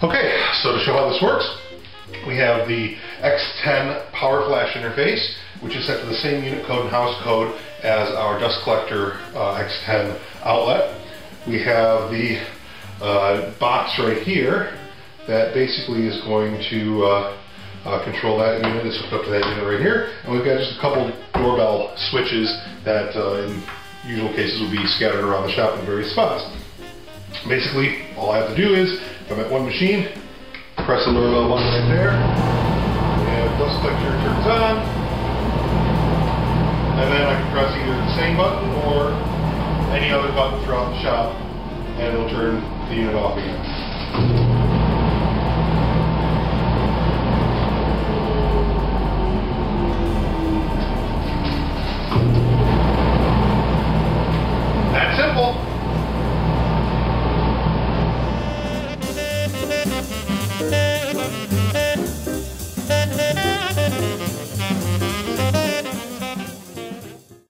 Okay, so to show how this works, we have the X10 Powerflash interface, which is set to the same unit code and house code as our dust collector uh, X10 outlet. We have the uh, box right here that basically is going to uh, uh, control that unit. It's hooked up to that unit right here. And we've got just a couple doorbell switches that uh, in usual cases will be scattered around the shop in various spots. Basically, all I have to do is, if I'm at one machine, press the doorbell button right there, and dust collector turns on, and then I can press either the same button or any other button throughout the shop, and it'll turn the unit off again.